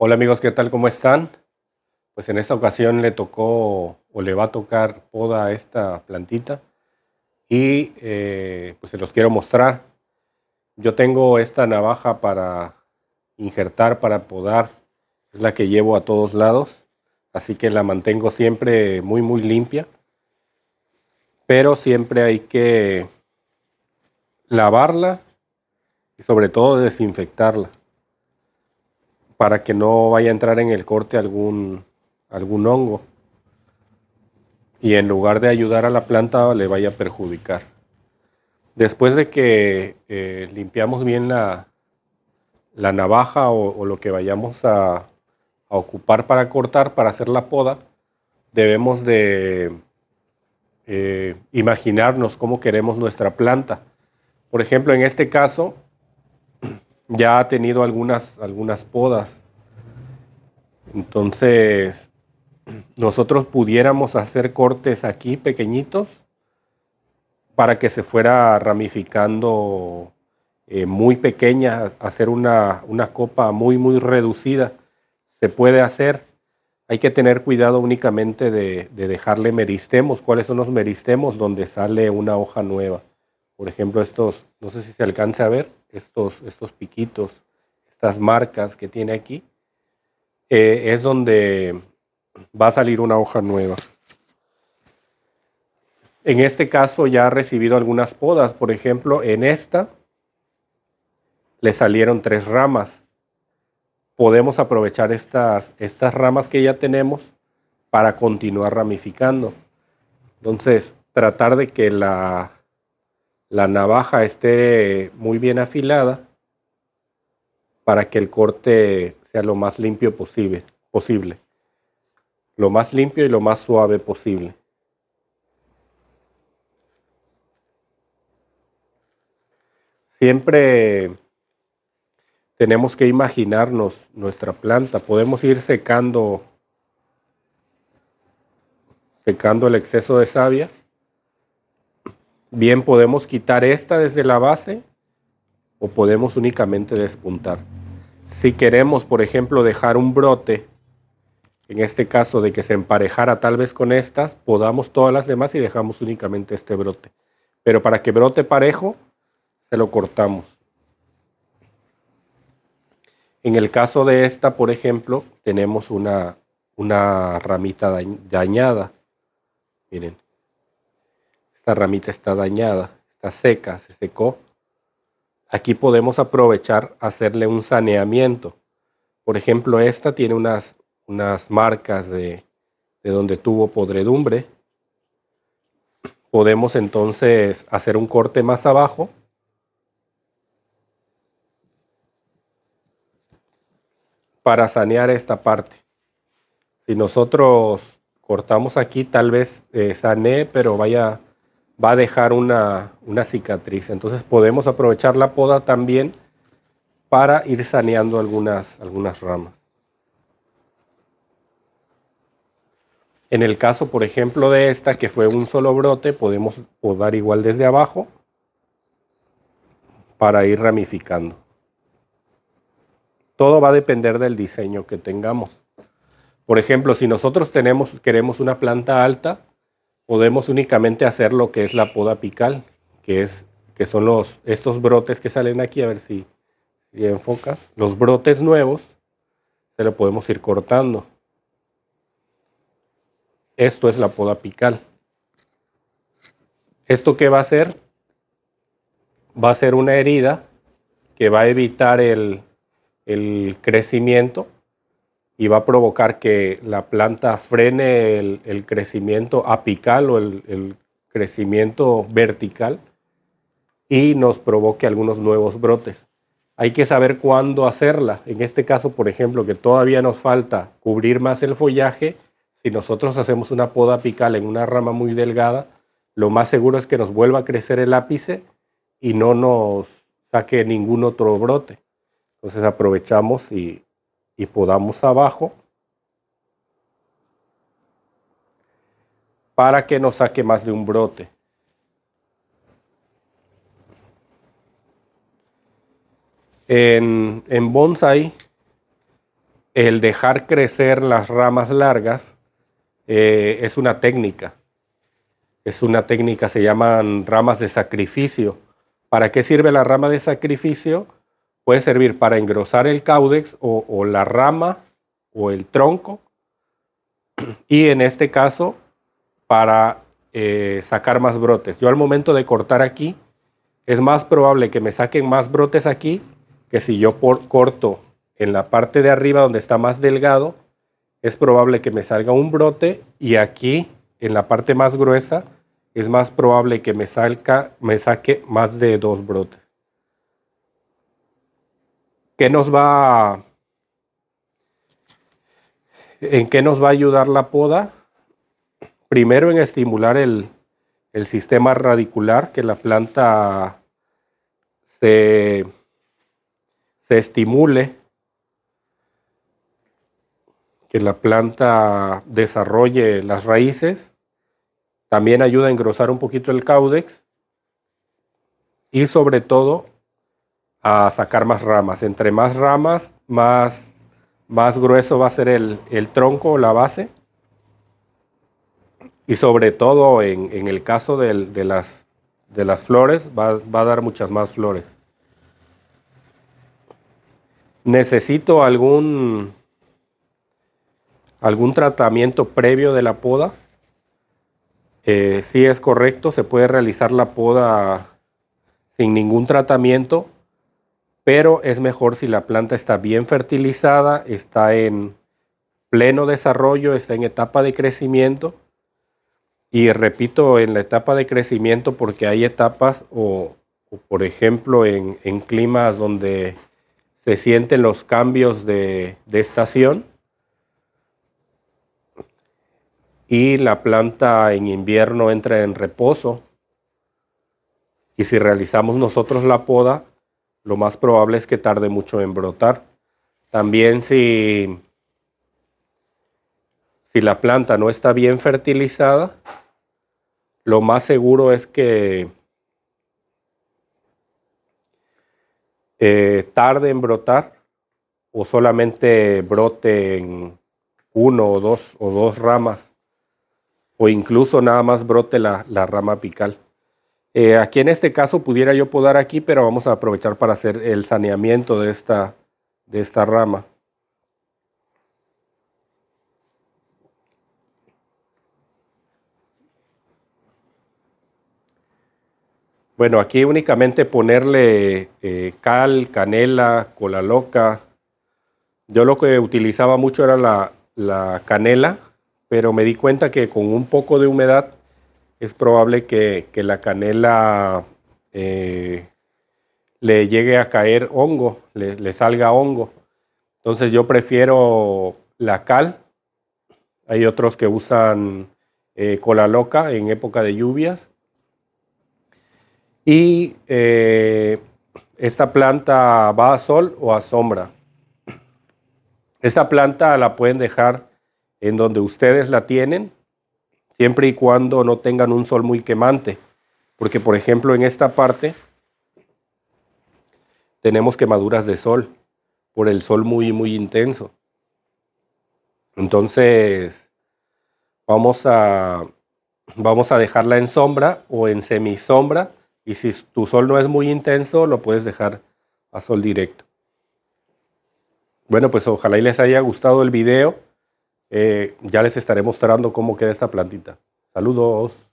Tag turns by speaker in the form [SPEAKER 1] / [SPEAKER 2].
[SPEAKER 1] Hola amigos, ¿qué tal? ¿Cómo están? Pues en esta ocasión le tocó o le va a tocar poda a esta plantita y eh, pues se los quiero mostrar. Yo tengo esta navaja para injertar, para podar, es la que llevo a todos lados, así que la mantengo siempre muy muy limpia, pero siempre hay que lavarla y sobre todo desinfectarla para que no vaya a entrar en el corte algún, algún hongo y en lugar de ayudar a la planta le vaya a perjudicar. Después de que eh, limpiamos bien la, la navaja o, lo que vayamos a, ocupar para cortar, para hacer la poda, debemos de eh, imaginarnos cómo queremos nuestra planta. Por ejemplo, en este caso, ya ha tenido algunas, algunas podas. Entonces, nosotros pudiéramos hacer cortes aquí pequeñitos para que se fuera ramificando eh, muy pequeña, hacer una, una copa muy, muy reducida. Se puede hacer. Hay que tener cuidado únicamente de, de dejarle meristemos. ¿Cuáles son los meristemos? Donde sale una hoja nueva. Por ejemplo, estos, no sé si se alcance a ver, estos, estos piquitos, estas marcas que tiene aquí, eh, es donde va a salir una hoja nueva. En este caso ya ha recibido algunas podas, por ejemplo, en esta le salieron tres ramas. Podemos aprovechar estas, estas ramas que ya tenemos para continuar ramificando. Entonces, tratar de que la, la navaja esté muy bien afilada para que el corte sea lo más limpio posible, posible. Lo más limpio y lo más suave posible. Siempre tenemos que imaginarnos nuestra planta. Podemos ir secando secando el exceso de savia Bien podemos quitar esta desde la base o podemos únicamente despuntar. Si queremos, por ejemplo, dejar un brote, en este caso de que se emparejara tal vez con estas, podamos todas las demás y dejamos únicamente este brote. Pero para que brote parejo, se lo cortamos. En el caso de esta, por ejemplo, tenemos una, una ramita dañada. Miren, esta ramita está dañada, está seca, se secó. Aquí podemos aprovechar hacerle un saneamiento. Por ejemplo, esta tiene unas, unas marcas de, de donde tuvo podredumbre. Podemos entonces hacer un corte más abajo para sanear esta parte. Si nosotros cortamos aquí, tal vez eh, sané, pero vaya va a dejar una, cicatriz. Entonces podemos aprovechar la poda también para ir saneando algunas, algunas ramas. En el caso, por ejemplo, de esta, que fue un solo brote, podemos podar igual desde abajo para ir ramificando. Todo va a depender del diseño que tengamos. Por ejemplo, si nosotros tenemos, queremos una planta alta, podemos únicamente hacer lo que es la poda apical, que, es, que son los, estos brotes que salen aquí, a ver si, si enfocas. Los brotes nuevos se lo podemos ir cortando. Esto es la poda apical. ¿Esto qué va a hacer? Va a ser una herida que va a evitar el, el crecimiento y va a provocar que la planta frene el, crecimiento apical o el, crecimiento vertical y nos provoque algunos nuevos brotes. Hay que saber cuándo hacerla. En este caso, por ejemplo, que todavía nos falta cubrir más el follaje, si nosotros hacemos una poda apical en una rama muy delgada, lo más seguro es que nos vuelva a crecer el ápice y no nos saque ningún otro brote. Entonces aprovechamos y y podamos abajo para que nos saque más de un brote. En, en bonsai el dejar crecer las ramas largas eh, es una técnica. Es una técnica, se llaman ramas de sacrificio. ¿Para qué sirve la rama de sacrificio? Puede servir para engrosar el caudex o, la rama o el tronco. Y en este caso, para eh, sacar más brotes. Yo al momento de cortar aquí, es más probable que me saquen más brotes aquí que si yo corto en la parte de arriba donde está más delgado, es probable que me salga un brote y aquí en la parte más gruesa es más probable que me, salga, me saque más de dos brotes. ¿Qué nos va ¿En qué nos va a ayudar la poda? Primero en estimular el, sistema radicular, que la planta se, se estimule que la planta desarrolle las raíces. También ayuda a engrosar un poquito el caudex y sobre todo a sacar más ramas. Entre más ramas, más, más grueso va a ser el, tronco o la base. Y sobre todo en, el caso de, las, de las flores, va, va a dar muchas más flores. Necesito algún algún tratamiento previo de la poda. Eh, si es correcto, se puede realizar la poda sin ningún tratamiento, pero es mejor si la planta está bien fertilizada, está en pleno desarrollo, está en etapa de crecimiento. Y repito, en la etapa de crecimiento porque hay etapas o, por ejemplo en, climas donde se sienten los cambios de estación y la planta en invierno entra en reposo. Y si realizamos nosotros la poda, lo más probable es que tarde mucho en brotar. También si, si la planta no está bien fertilizada, lo más seguro es que eh, tarde en brotar o solamente brote en uno o dos o dos ramas o incluso nada más brote la, rama apical. Eh, aquí en este caso pudiera yo podar aquí, pero vamos a aprovechar para hacer el saneamiento de esta, de esta rama. Bueno, aquí únicamente ponerle eh, cal, canela, cola loca. Yo lo que utilizaba mucho era la, la canela, pero me di cuenta que con un poco de humedad es probable que, la canela eh, le llegue a caer hongo, le, salga hongo. Entonces yo prefiero la cal. Hay otros que usan eh, cola loca en época de lluvias. Y eh, esta planta va a sol o a sombra. Esta planta la pueden dejar en donde ustedes la tienen, siempre y cuando no tengan un sol muy quemante. Porque, por ejemplo, en esta parte tenemos quemaduras de sol por el sol muy, muy intenso. Entonces, vamos a, vamos a dejarla en sombra o en semisombra. Y si tu sol no es muy intenso, lo puedes dejar a sol directo. Bueno, pues ojalá y les haya gustado el video. Eh, ya les estaré mostrando cómo queda esta plantita. Saludos.